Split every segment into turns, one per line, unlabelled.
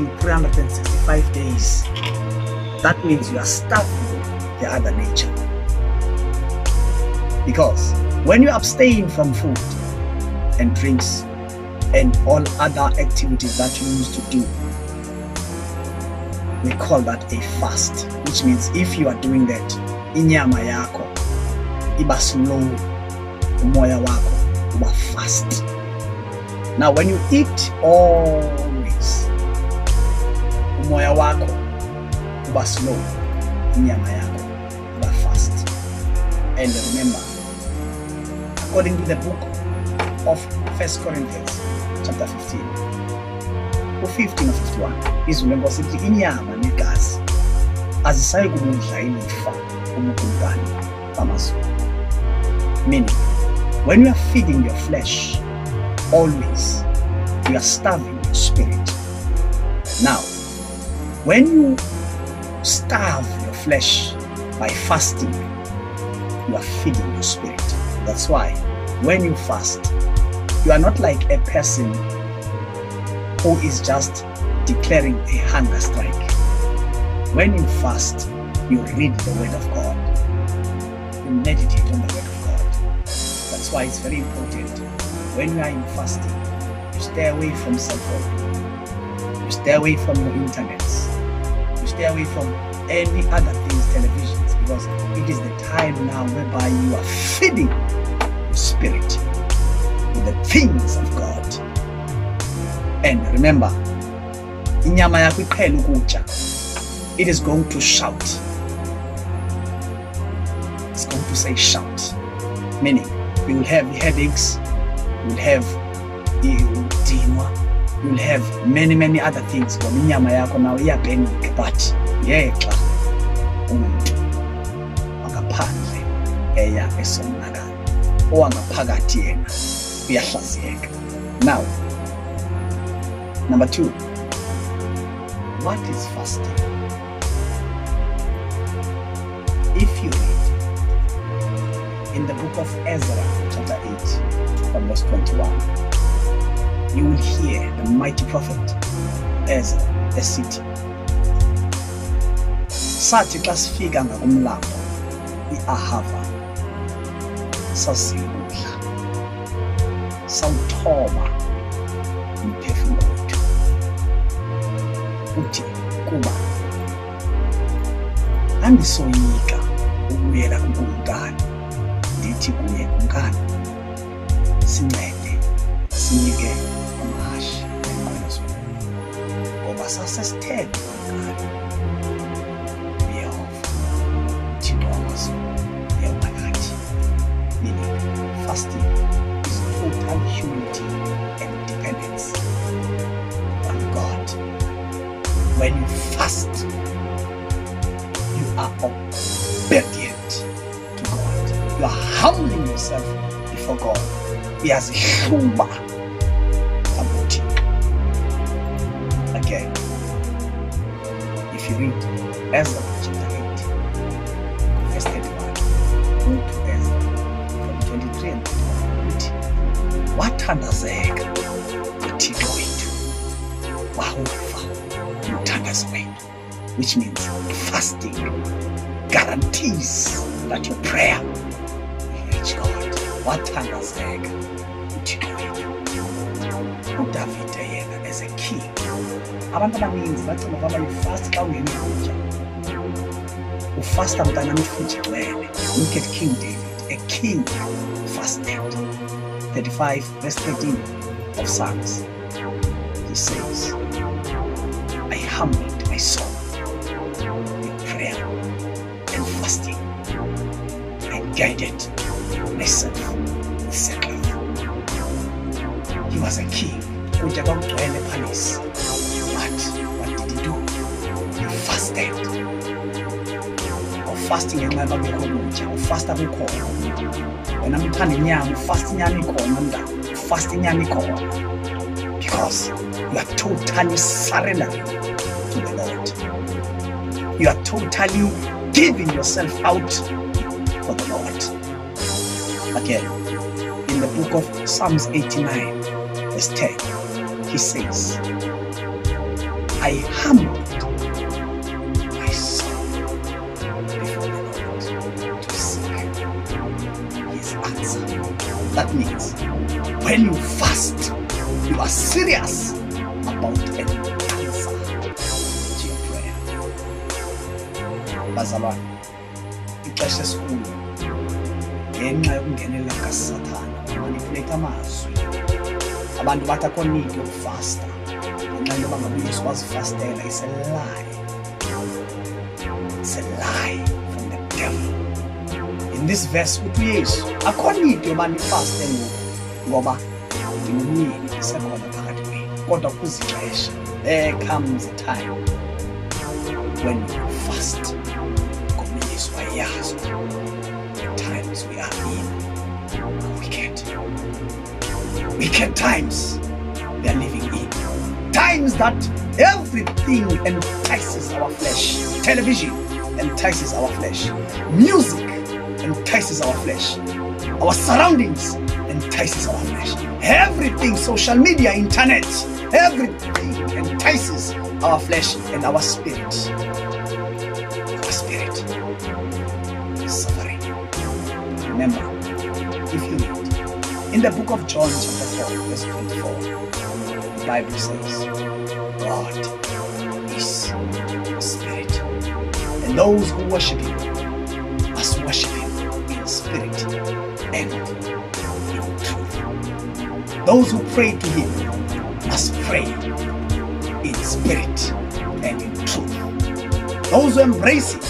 eating 365 days, that means you are starving the other nature. Because when you abstain from food and drinks and all other activities that you used to do, we call that a fast, which means if you are doing that, inyama yako iba slow, umoya wako uba fast. Now when you eat always, umoya wako uba slow, inyama yako uba fast. And remember, according to the book of First Corinthians chapter 15, u-15 no-51 izwi lenkosi inyama negazi azisayi kubudla ilifa ubukumkani bamazulu meaning when you are feeding your flesh always you are starving your spirit now when you starve your flesh by fasting you are feeding your spirit that's why when you fast you are not like a person who is just declaring a hunger strike. When you fast, you read the Word of God, you meditate on the Word of God. That's why it's very important when you are in fasting, you stay away from cell phone, you stay away from the internet, stay away from any other things, televisions, because it is the time now whereby you are feeding your spirit with the things of God. And remember. It is going to shout. It's going to say shout. Meaning, you will have headaches, you will have udinwa, you will have many, many other things. Ngoba inyama yakho nayo iyapanic but ngexa umuntu wangaphandle eya esomnakalo owangaphakathi yena uyahlaziyeka. Now, Number two, what is fasting? If you read in the book of Ezra, chapter 8, from verse 21, you will hear the mighty prophet Ezra esithi sathi xa sifika ngakumlambo iahava sazikudla sawuthoba umphefumlo wethu. Uthi kuba andisoyika ukubuyela kukumkani ndithi kuye kumkani sincede sinike sasesithele kumkani uyehova thixo wamazulu uyawuphakathi meaning fasting is total humility and dependence on God. When you fast, you are obedient to God. You are humbling yourself before God. Iyazihluma read Ezra chapter 8, verse 31, go to Ezra from 23 and 31, uthi, wathandazeka uthixo wethu wawufa umthandazo wethu which means fasting guarantees that your prayer will reach god. Wathandazeka abantu abaninzi bacinga ukuba yifast xa ungena ukutya ufasta mntanami futhi gcwele look at king david a king fasted 35 verse 13 of Psalms. He says, I humbled my soul in prayer and fasting and guided myself with sacrifice. He was a king. Kutya kwakugcwele palace. Fasted. Fasting ngenxa yoba bekho kutya ufasta kukhona wena mthanda inyama ufasta inyama ikhona mntana ufasta inyama ikhona because you are totally surrendering to the lord. You are totally giving yourself out for the lord. Again in the book of psalms 89 verse 10, he says, I humbled That means when you fast, you are serious about an answer to your prayer. Bazalwane, ixesha esikhulu ngenxa yokungenelela kasathana manipulate amazwi. Abantu bathi akho need yokufasta ngenxa yoba ngabe uyesu wazifastela is a lie it's a lie from the devil this verse uthi uyesu akho need yoba nifaste ngoku? Ngoba ndingumyeni isekhona phakathi kwenu kodwa kuzixesha there comes a time when you fast. Ngoba uyesu wayazi times we are in wicked. Wicked times we are living in. Times that everything entices our flesh. Television entices our flesh. Music entices our flesh. Our surroundings entices our flesh. Everything social media internet everything entices our flesh and our spirit. Our spirit suffering. Remember if you read in the book of john chapter 4 verse 24 the bible says god is spirit. And those who worship him spirit and in truth those who pray to him must pray in spirit and in truth those who embrace him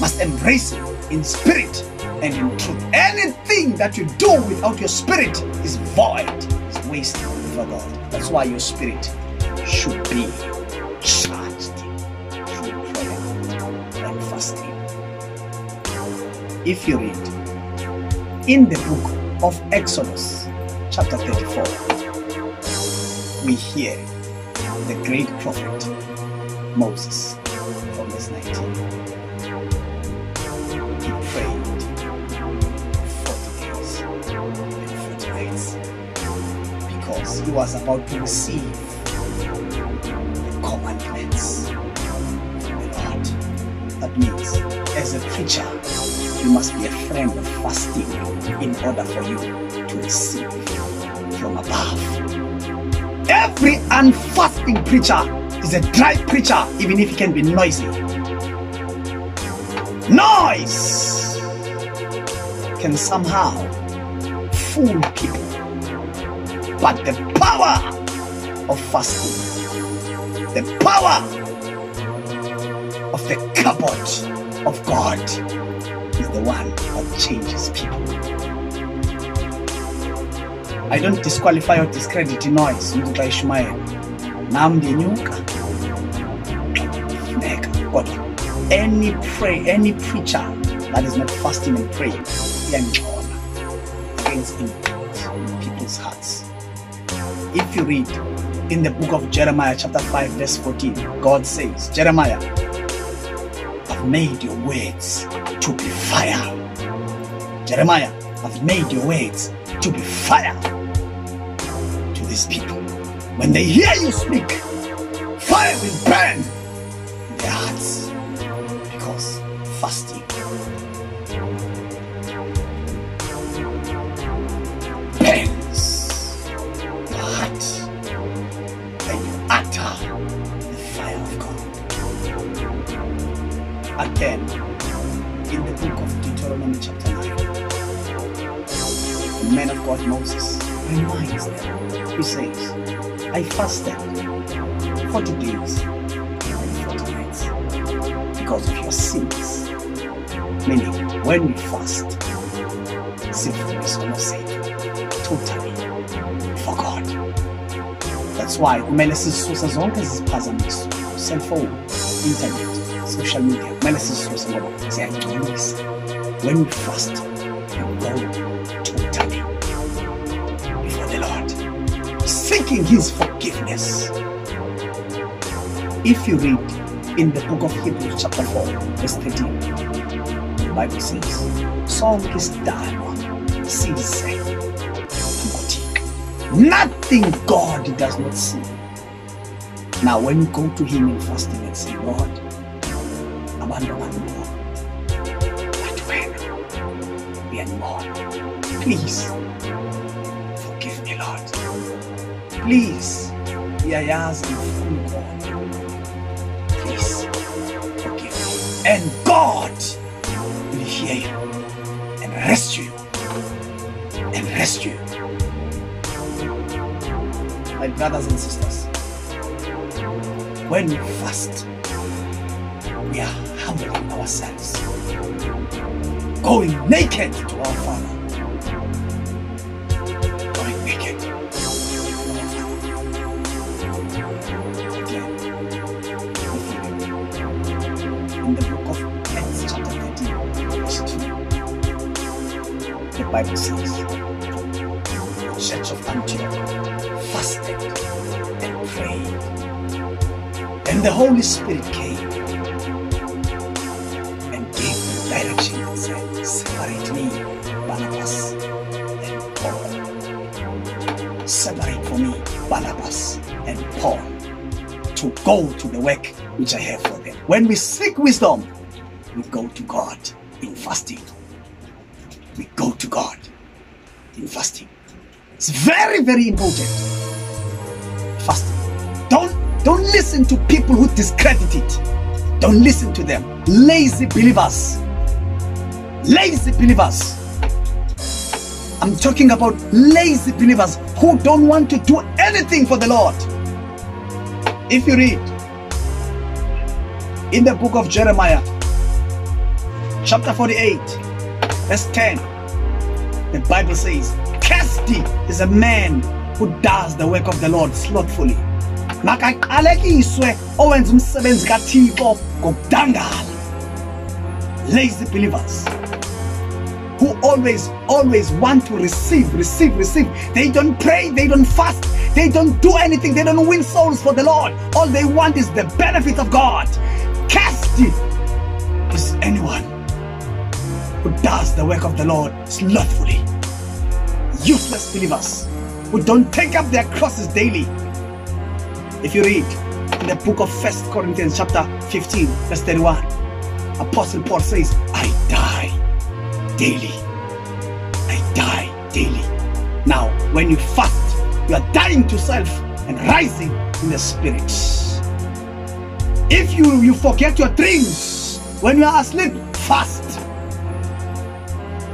must embrace him in spirit and in truth. Anything that you do without your spirit is void, is wasted for God. That's why your spirit should be charged through prayer and fasting. If you read in the book of Exodus, chapter 34, we hear the great prophet Moses from verse 19. He prayed 40 days and 40 nights because he was about to receive the commandments from the Lord. That means, as a preacher, you must be a friend of fasting in order for you to receive from above. Every unfasting preacher is a dry preacher, even if he can be noisy. Noise can somehow fool people, but the power of fasting, the power of the cupboard of God is the one that changes people. I don't disqualify or discredit noise umntu xa ishumayela. Nam ndiyenyuka funeka kodwa any pray any preacher that is not fasting and praying influence in people's hearts. If you read in the book of jeremiah chapter 5 verse 14 god says jeremiah i've made your words to be fire. Jeremiah i've made your words to be fire to these people. When they hear you speak fire will burn God Moses reminds them, he says, I fasted 40 days and 40 nights because of your sins. Meaning, when we fast, sinfulness not save totally for God. That's why kumele sizisuse zonke ziziphazamiso cellphone internet social media kumele sizisuse ngoba ziyangcolisa when we fast we go seeking his forgiveness. If you read in the book of Hebrews chapter 4 verse 13 the Bible says size kuThixo Nothing God does not see. Now, when you go to Him in fasting and say, Lord, abantu abaningi bathi wena uyanibona please forgive me lord please iyayazi ngifuna ukona please forgive and god will hear you and rescue you and rescue you. My brothers and sisters when we fast we are humbling ourselves, going naked to our Father. Bible says, the church of Antioch fasted and prayed, and the Holy Spirit came and gave direction and said, Separate me, Barnabas and Paul. Separate for me, Barnabas and Paul to go to the work which I have for them. When we seek wisdom, we go to God in fasting. Very, very important. Fasting. Don't don't listen to people who discredit it. Don't listen to them. Lazy believers. Lazy believers. I'm talking about lazy believers who don't want to do anything for the Lord. If you read in the book of Jeremiah, chapter 48, verse 10, the Bible says, Is a man who does the work of the Lord slothfully. lazy believers who always always want to receive receive receive. They don't pray they don't fast they don't do anything they don't win souls for the lord. All they want is the benefit of god. Cast is anyone who does the work of the lord slothfully useless believers who don't take up their crosses daily if you read in the book of First Corinthians chapter 15, verse 31, Apostle Paul says, I die daily. I die daily. Now, when you fast, you are dying to self and rising in the spirit. If you, you forget your dreams when you are asleep, fast.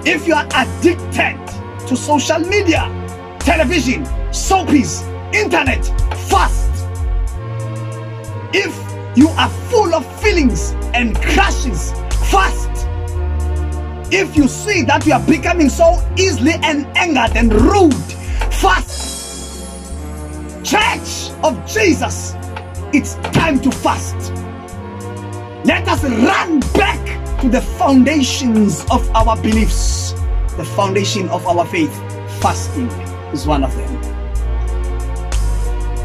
If you are addicted to social media, television, soapies, internet, fast. If you are full of feelings and crashes fast. If you see that you are becoming so easily and angered and rude fast. Church of jesus it's time to fast. Let us run back to the foundations of our beliefs the foundation of our faith fasting is one of them.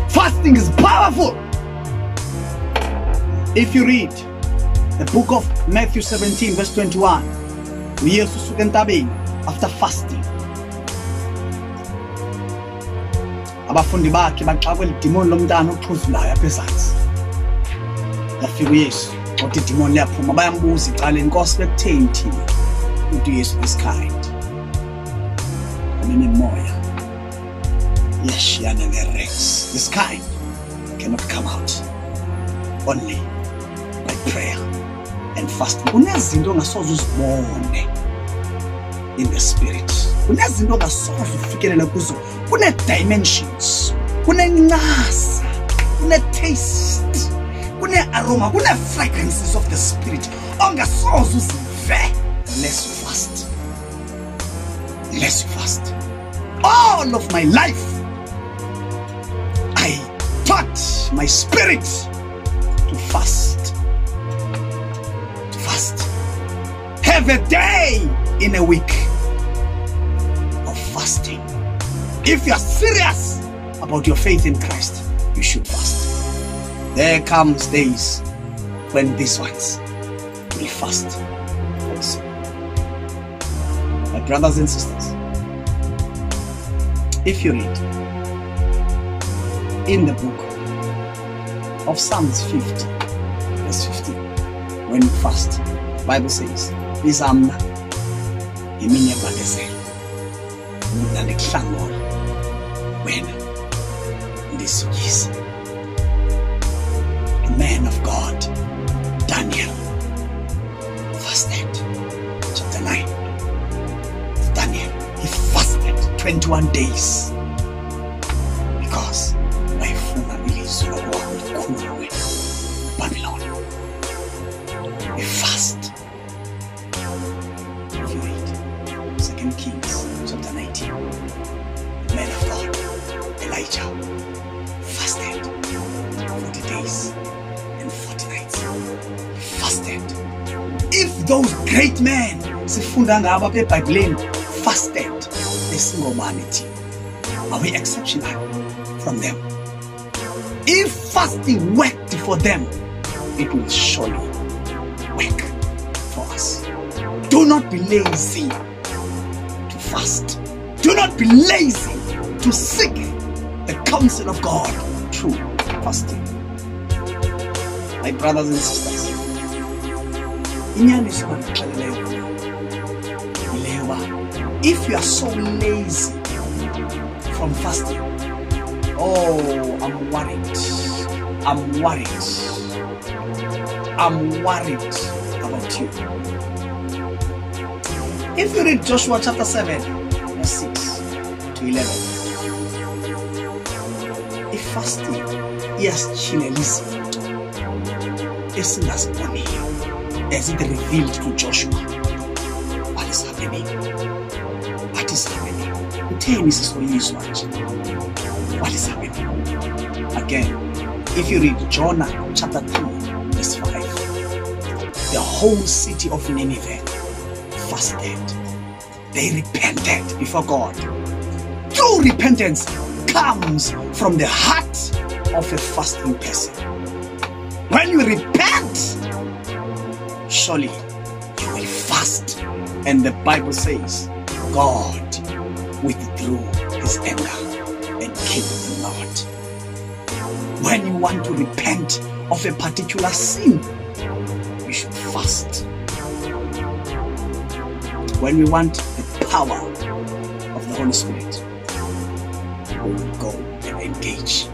Fasting is powerful. If you read the book of Matthew 17, verse 21, uyesu usuka entabeni after fasting abafundi bakhe baxakwe lidimoni lomntana oxhuzulayo apha ezantsi. Yafika uyesu othi idimoni liyaphuma bayambuza icala inkosi bekutheni thina? Uthi uyesu is kind onemimoya the rex. this kind cannot come out. Only by prayer and fasting. Kunezinto ongasoze uzibone in the spirit. Kunezinto ongasoze ufikelele kuzo. Kune-dimensions kunencasa kune-taste kune-aroma kune-fragrances of the spirit. Ongasoze uzive you fast. Less fast all of my life i taught my spirit to fast. To fast. Have a day in a week of fasting. If you are serious about your faith in Christ, you should fast. There comes days when these ones will fast also. My brothers and sisters, if you read in the book of Psalms 50, verse 15. When you fast, Bible says, bizamna ngeminye ebandezela mina ndikuhlangula wena ndisukise the man of god daniel 21 days. Because wayefuna ilizwi lokuwa mkhulu wena babylon. A fast. If you read second kings chapter 19 the man of god elijah fasted 40 days and 40 nights. He fasted. If those great men sifunda ngabo apha ebhayibhileni fasted besingobani thina are we exceptional? From them. If fasting worked for them it will surely work for us. Do not be lazy to fast. Do not be lazy to seek the counsel of god through fasting. My brothers and sisters inyaniso uba if you are so lazy from fasting oh i'm worried. I'm worried. I'm worried about you. If you read joshua chapter 7 verse 6 to 11 if fasting ifasting iyasitshilela izinto esingaziboniyo as it revealed to joshua what is happening. is kutheni sisoyiswa nje what is happening? Again if you read jonah chapter 3 verse 5 the whole city of nineveh fasted. They repented before god. True repentance comes from the heart of a fasting person. When you repent surely you will fast. And the bible says god his anger and killed the lord when you want to repent of a particular sin you should fast. When we want the power of the holy spirit we will go and engage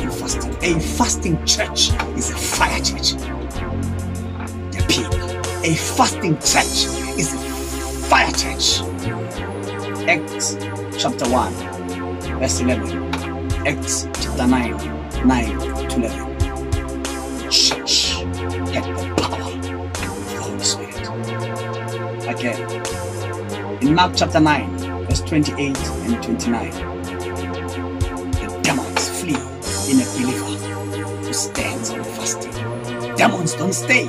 in fasting. A fasting church is a fire church. The pig a fasting church is a fire church. Acts chapter 1 verse 11 acts chapter 9 9 to 11 church had the power of the holy spirit. Again. In mark chapter 9 verse 28 and 29 the demons flee in a believer who stands on fasting. Demons don't stay.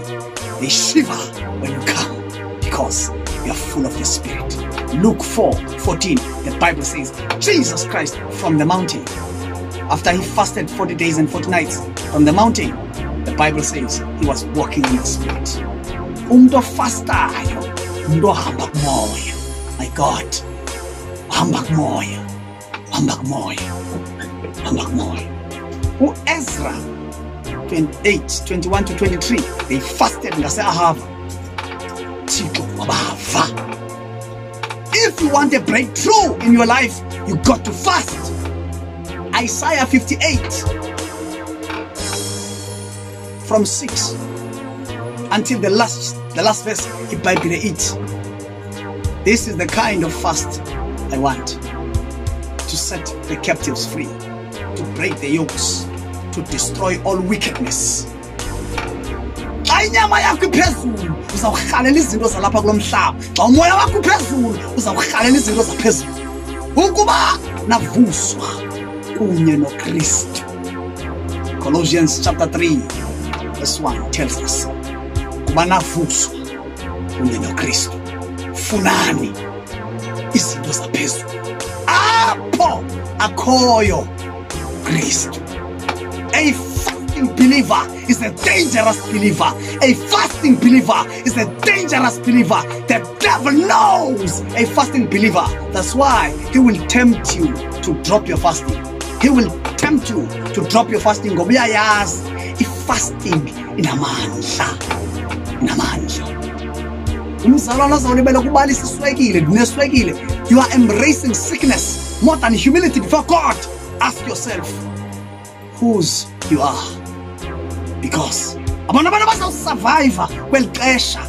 They shiver when you come because you are full of the spirit. Luke 4 14 the bible says jesus christ from the mountain. After he fasted 40 days and 40 nights from the mountain the bible says he was walking in the spirit. Umuntu ofastayo umuntu ohamba kumoya my god. Uhamba kumoya uhamba kumoya uezra 28 21 to 23 they fasted ngase-ahava thixo wabava if you want a breakthrough in your life you got to fast. Isaiah 58 from 6 until the last the last verse ibhayibhile ithi this is the kind of fast i want. To set the captives free. To break the yokes. To destroy all wickedness inyama yakho iphezulu uzawurhalela izinto zalapha kulo mhlaba. Xa umoya wakho iphezulu uzawurhalela izinto zaphezulu. Ukuba navuswa kunye nokristu. Colossians chapter 3 verse 1 tells us kuba navuswa kunye nokristu funani izinto zaphezulu. Apho akhoyo kristu fasting believer is a dangerous believer. A fasting believer is a dangerous believer. The devil knows a fasting believer. That's why he will tempt you to drop your fasting. He will tempt you to drop your fasting. Ngoba uyayazi i-fasting inamandla inamandla. Iswekile neswekile you are embracing sickness more than humility before god. Ask yourself whose you are because abantu abantu bazawusurviva kweli xesha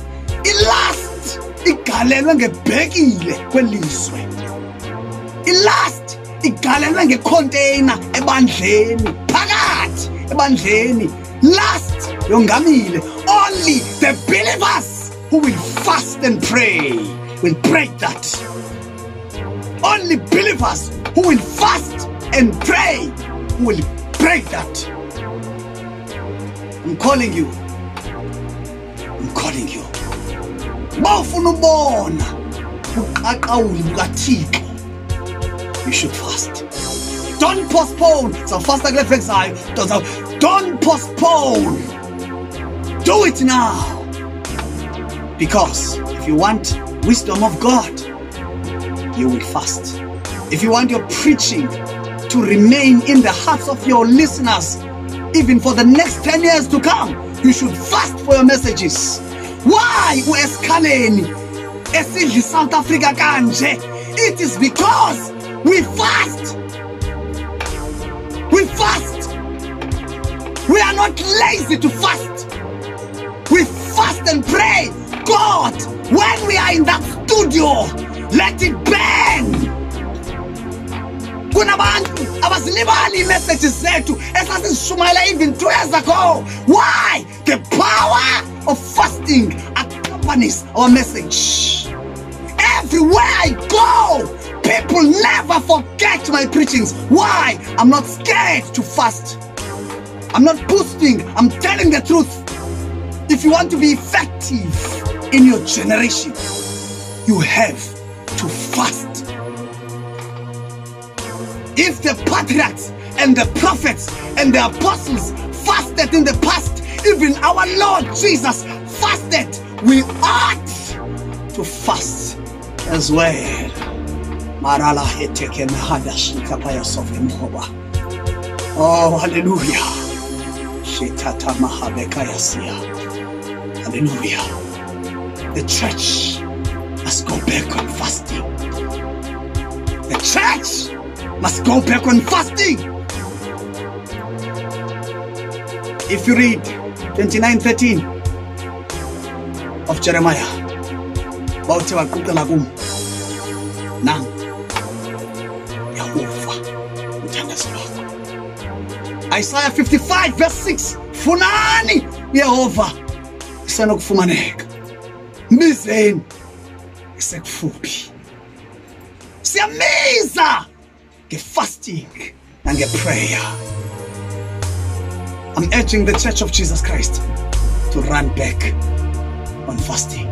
ilast igalelwe ngebhekile kwelizwe. Ilast igalelwe ngecontainer ebandleni phakathi ebandleni. Last yongamile only the believers who will fast and pray will break that. Only believers who will fast and pray will break that i'm calling you. I'm calling you. Uba ufuna ubona you should fast. Don't postpone. Zawufasta kule zayo don't postpone. Do it now. Because if you want wisdom of god you will fast. If you want your preaching to remain in the hearts of your listeners even for the next 10 years to come you should fast for your messages. Why uesikhaleni esidla isouth africa kanje? It is because we fast. We fast. We are not lazy to fast. We fast and pray. God when we are in that studio let it burn kunabantu abazilibali iimessages zethu esasizishumayela even two years ago. Why? The power of fasting accompanies our message. Everywhere i go people never forget my preachings. Why? I'm not scared to fast. I'm not boosting i'm telling the truth. If you want to be effective in your generation you have to fast if the patriarchs and the prophets and the apostles fasted in the past, even our Lord Jesus fasted, we ought to fast as well. Oh, hallelujah. Hallelujah. The church must go back on fasting. The church must go back on fasting. If you read 29:13 of Jeremiah, bawuthi waquqela kum nam yakufa uthandazo lwakho Isaiah 55 verse 6 funani Yehova isenokufumaneka mbizeni isekufuphi siyamiza nge-fasting and nange-prayer i'm urging the church of jesus christ to run back on fasting.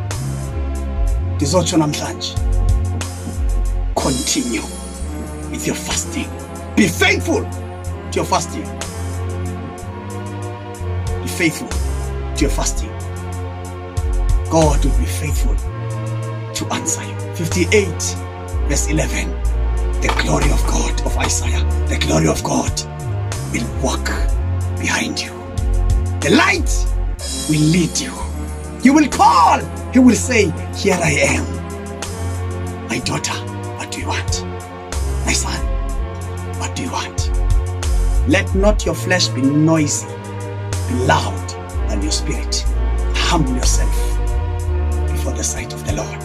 Ndizotsho namhlanje continue with your fasting. Be faithful to your fasting. Be faithful to your fasting. God will be faithful to answer you. 58 verse 11 the glory of God of Isaiah, the glory of God will walk behind you. The light will lead you. You will call. He will say, Here I am. My daughter, what do you want? My son, what do you want? Let not your flesh be noisy, be loud than your spirit. Humble yourself before the sight of the Lord.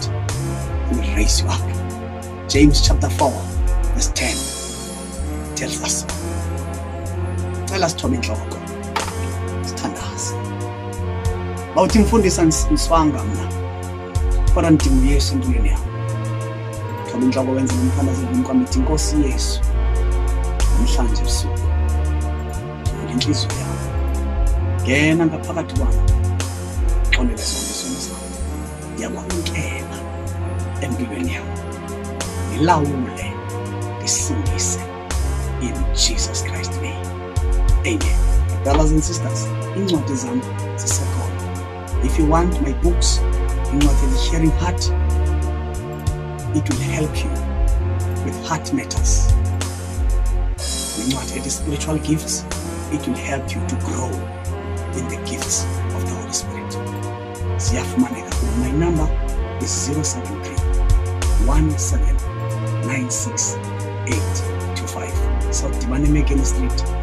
He will raise you up. James chapter 4 verse 10 tells us. Cela sithobe inhloko sithandaze bawuthi mfundisa niswanga mna. Kodwa ndidinga uyesu empilweni And in kwami. Way, inkosi yesu namhlanje ebusuku of one. Only ngena ngaphakathi kwami. Xolele zonke ndiyakwamkela empilweni given ngilawule. ngisindise in jesus christ name. Amen. Brothers and sisters incwadi zami zisekhona if you want my books incwadi the sharing heart. It will help you with heart matters. Know what, at the spiritual gifts, it will help you to grow in the gifts of the Holy Spirit. Ziyafumaneka. My number is 073 1796 825. So Dimani Megan Street,